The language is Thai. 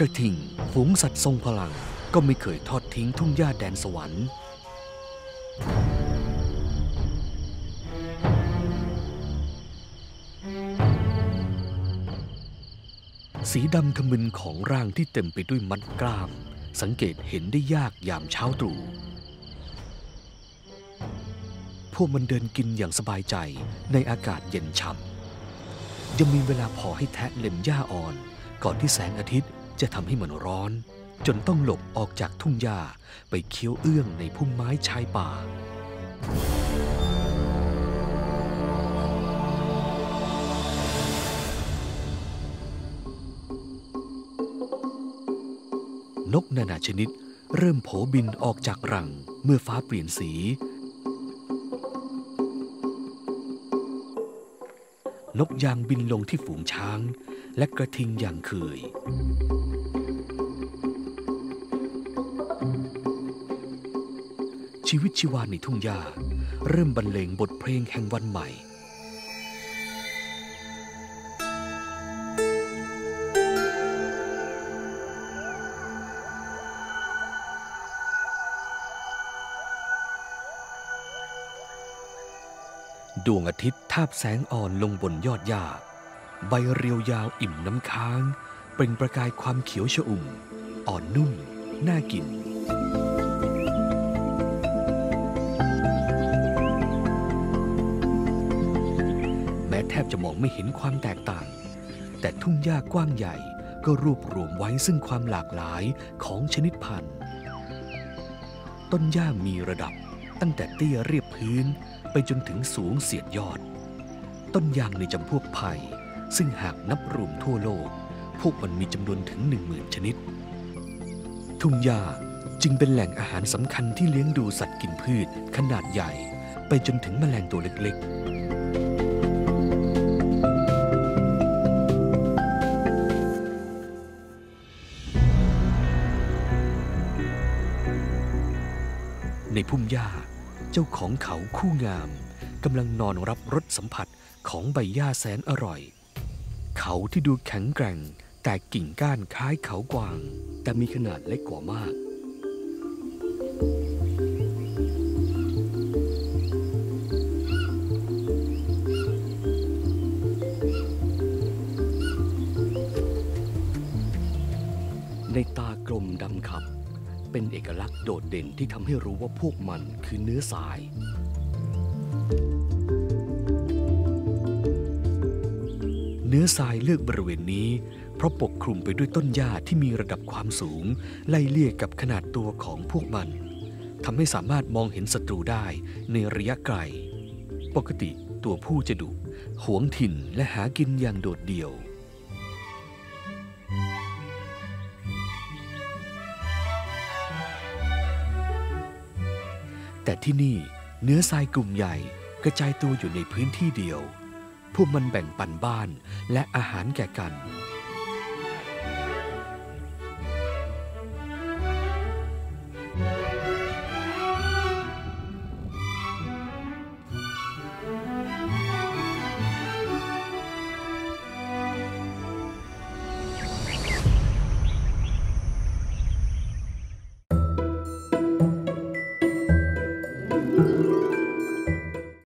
กระทิงฝูงสัตว์ทรงพลังก็ไม่เคยทอดทิ้งทุ่งหญ้าแดนสวรรค์ สีดำขมึนของร่างที่เต็มไปด้วยมัดกล้าม สังเกตเห็นได้ยากยามเช้าตรู่พวกมันเดินกินอย่างสบายใจในอากาศเย็นฉ่ำยังมีเวลาพอให้แทะเล็มหญ้าอ่อน ก่อนที่แสงอาทิตย์ จะทำให้มันร้อน จนต้องหลบออกจากทุ่งหญ้าไปเคี้ยวเอื้องในพุ่มไม้ชายป่า นกนานาชนิดเริ่มโผบินออกจากรังเมื่อฟ้าเปลี่ยนสี นกยางบินลงที่ฝูงช้าง และกระทิงอย่างเคย ชีวิตชีวาในทุ่งหญ้าเริ่มบรรเลงบทเพลงแห่งวันใหม่ดวงอาทิตย์ทาบแสงอ่อนลงบนยอดหญ้า ใบเรียวยาวอิ่มน้ำค้าง เปล่งประกายความเขียวชอุ่ม อ่อนนุ่ม น่ากิน แม้แทบจะมองไม่เห็นความแตกต่าง แต่ทุ่งหญ้ากว้างใหญ่ก็รวบรวมไว้ซึ่งความหลากหลายของชนิดพันธุ์ ต้นหญ้ามีระดับตั้งแต่เตี้ยเรียบพื้นไปจนถึงสูงเสียดยอด ต้นยางในจำพวกไผ่ ซึ่งหากนับรวมทั่วโลก พวกมันมีจำนวนถึงหนึ่งหมื่นชนิด ทุ่งหญ้าจึงเป็นแหล่งอาหารสำคัญที่เลี้ยงดูสัตว์กินพืชขนาดใหญ่ ไปจนถึงแมลงตัวเล็กๆในพุ่มหญ้า เจ้าของเขาคู่งามกำลังนอนรับรสสัมผัสของใบหญ้าแสนอร่อย เขาที่ดูแข็งแกร่ง แต่กิ่งก้านคล้ายเขากวาง แต่มีขนาดเล็กกว่ามาก ในตากลมดำขับ เป็นเอกลักษณ์โดดเด่นที่ทำให้รู้ว่าพวกมันคือเนื้อทรายเนื้อทรายเลือกบริเวณนี้ เพราะปกคลุมไปด้วยต้นหญ้าที่มีระดับความสูง ไล่เลี่ยกับขนาดตัวของพวกมันทำให้สามารถมองเห็นศัตรูได้ในระยะไกล ปกติตัวผู้จะดุหวงถิ่นและหากินอย่างโดดเดี่ยวแต่ที่นี่เนื้อทรายกลุ่มใหญ่กระจายตัวอยู่ในพื้นที่เดียว พวกมันแบ่งปันบ้านและอาหารแก่กัน